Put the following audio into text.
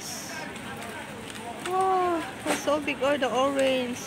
orange. Oh, so big. are the orange.